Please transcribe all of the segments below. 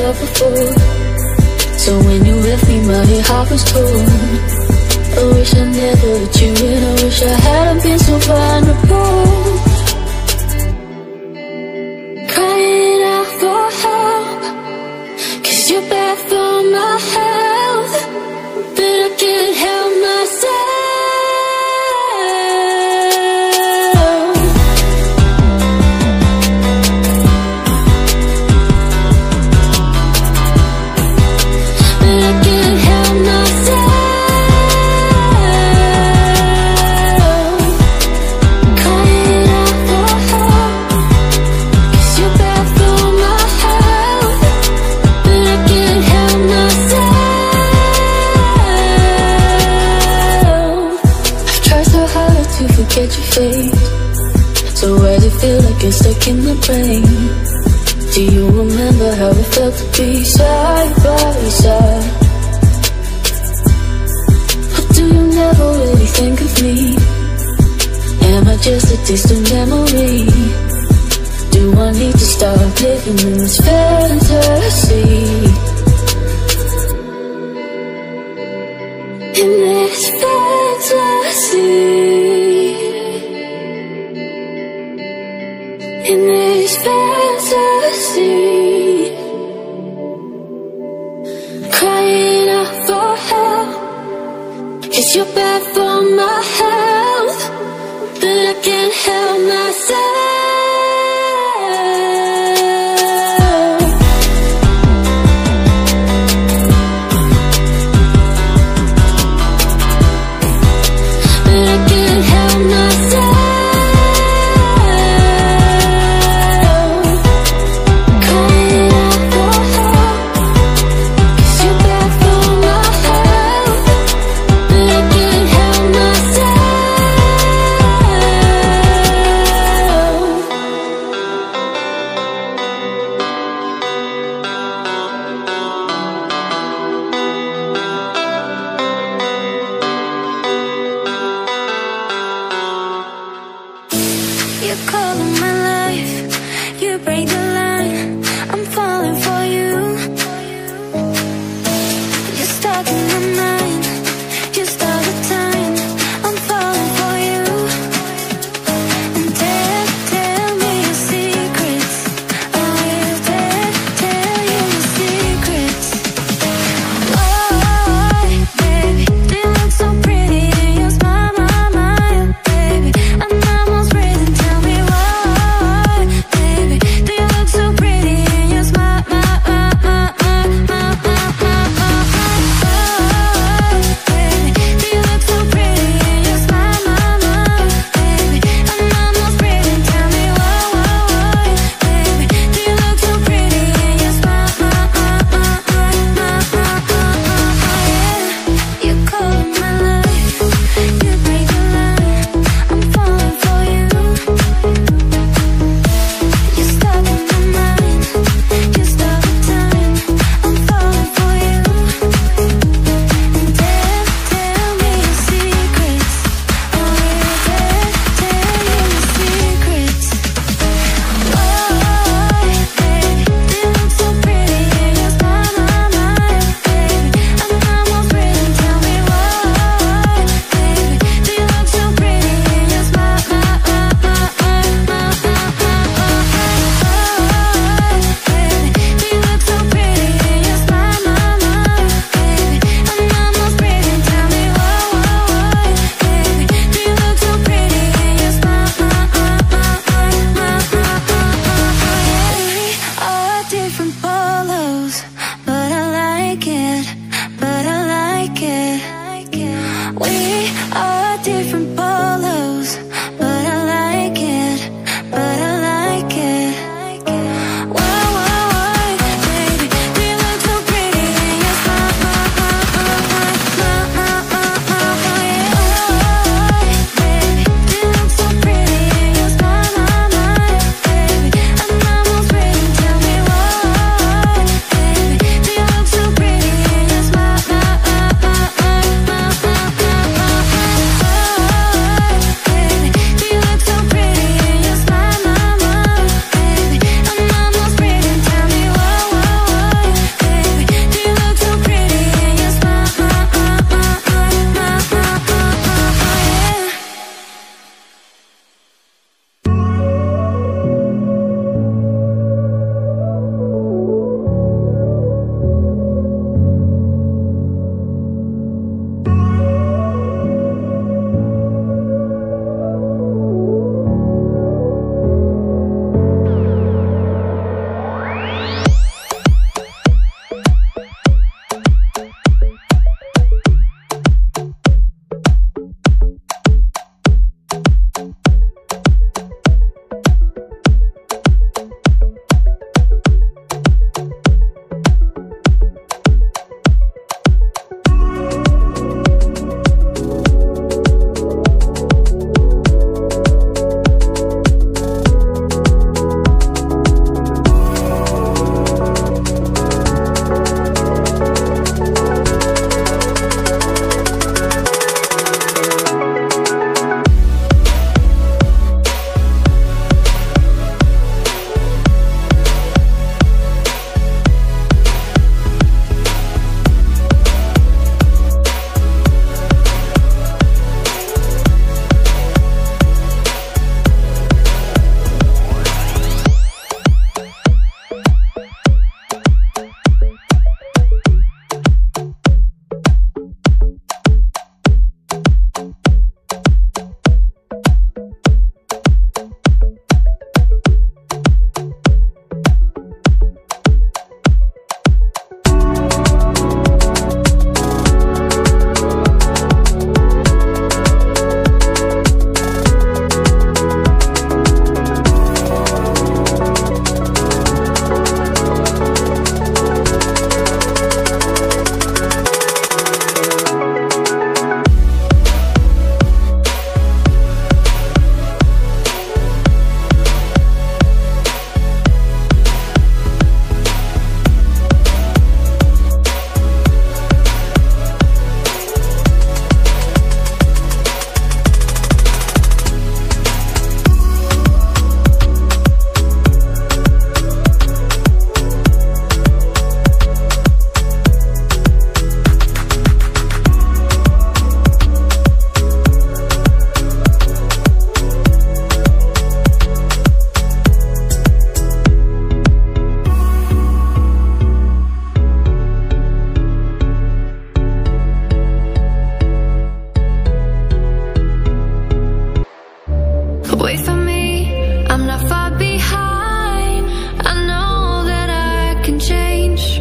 love before. So when you left me my heart was torn. I wish I never let you in. I wish I hadn't been so vulnerable Crying out for help. Cause you're bad for my health feel stuck in my brain? Do you remember how it felt to be side by side? Or do you never really think of me? Am I just a distant memory? Do I need to stop living in this fantasy? Cause you're bad for my health? But I can't help myself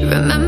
Remember